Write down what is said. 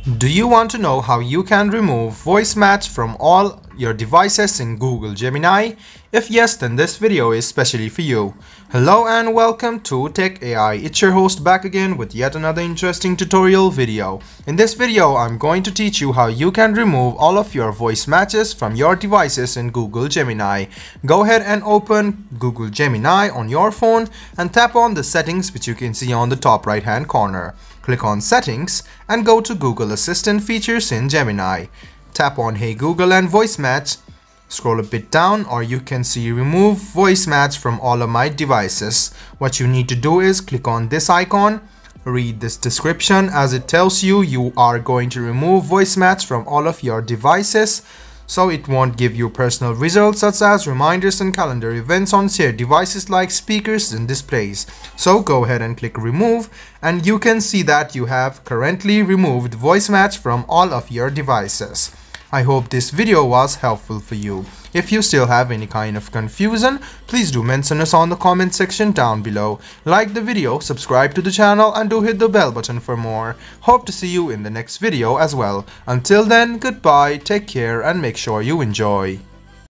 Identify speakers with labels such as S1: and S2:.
S1: Do you want to know how you can remove voice match from all your devices in Google Gemini? If yes, then this video is specially for you. Hello and welcome to Tech AI. It's your host back again with yet another interesting tutorial video. In this video, I'm going to teach you how you can remove all of your voice matches from your devices in Google Gemini. Go ahead and open Google Gemini on your phone and tap on the settings which you can see on the top right hand corner. Click on Settings and go to Google Assistant features in Gemini. Tap on Hey Google and Voice Match. Scroll a bit down or you can see remove voice match from all of my devices. What you need to do is click on this icon read this description as it tells you you are going to remove voice match from all of your devices so it won't give you personal results such as reminders and calendar events on shared devices like speakers and displays. So go ahead and click remove and you can see that you have currently removed voice match from all of your devices. I hope this video was helpful for you. If you still have any kind of confusion, please do mention us on the comment section down below. Like the video, subscribe to the channel and do hit the bell button for more. Hope to see you in the next video as well. Until then, goodbye, take care and make sure you enjoy.